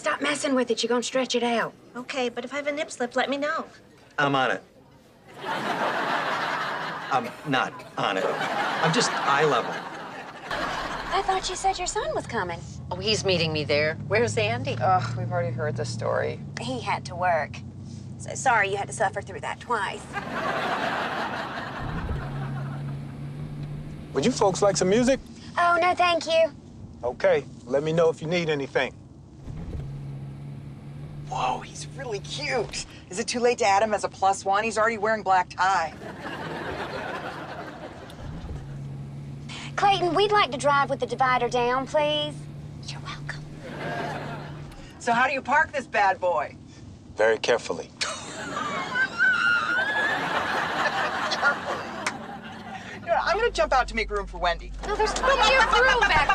Stop messing with it. You're gonna stretch it out. Okay, but if I have a nip slip, let me know. I'm on it. I'm not on it. I'm just eye level. I thought you said your son was coming. Oh, he's meeting me there. Where's Andy? Ugh, we've already heard the story. He had to work. So sorry you had to suffer through that twice. Would you folks like some music? Oh, no, thank you. Okay, let me know if you need anything. Whoa, he's really cute. Is it too late to add him as a plus one? He's already wearing black tie. Clayton, we'd like to drive with the divider down, please. You're welcome. So how do you park this bad boy? Very carefully. You know, I'm gonna jump out to make room for Wendy. No, there's plenty of room back.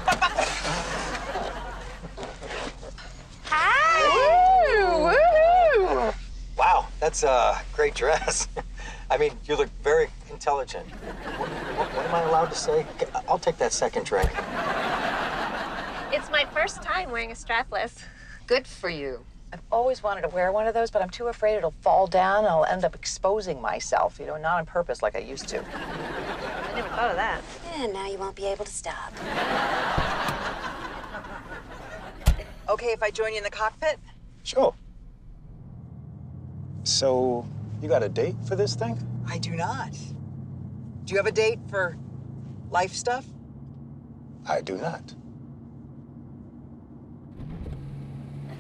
That's a great dress. I mean, you look very intelligent. What, what, what am I allowed to say? I'll take that second drink. It's my first time wearing a strapless. Good for you. I've always wanted to wear one of those, but I'm too afraid it'll fall down and I'll end up exposing myself, you know, not on purpose like I used to. I never thought of that. And now you won't be able to stop. Okay, if I join you in the cockpit? Sure. So, you got a date for this thing? I do not. Do you have a date for life stuff? I do not.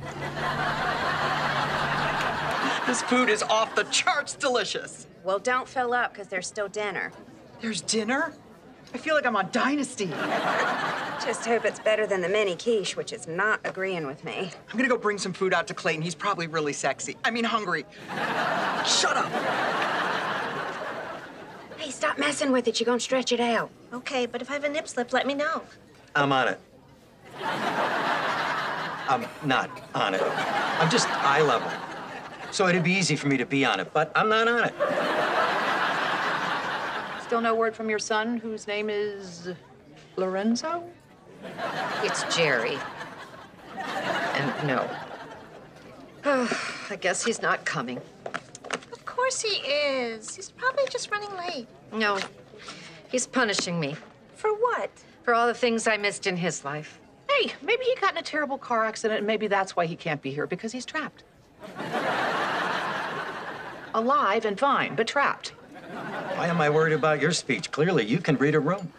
This food is off the charts delicious. Well, don't fill up, because there's still dinner. There's dinner? I feel like I'm on Dynasty. Just hope it's better than the mini quiche, which is not agreeing with me. I'm gonna go bring some food out to Clayton. He's probably really sexy. I mean, hungry. Shut up. Hey, stop messing with it. You're gonna stretch it out. Okay, but if I have a nip slip, let me know. I'm on it. I'm not on it. I'm just eye level. So it'd be easy for me to be on it, but I'm not on it. Still no word from your son, whose name is Lorenzo? It's Jerry. And no. I guess he's not coming. Of course he is. He's probably just running late. No. He's punishing me For what? for all the things I missed in his life. Hey, maybe he got in a terrible car accident and maybe that's why he can't be here, because he's trapped. Alive and fine, but trapped. Why am I worried about your speech? Clearly, you can read a room.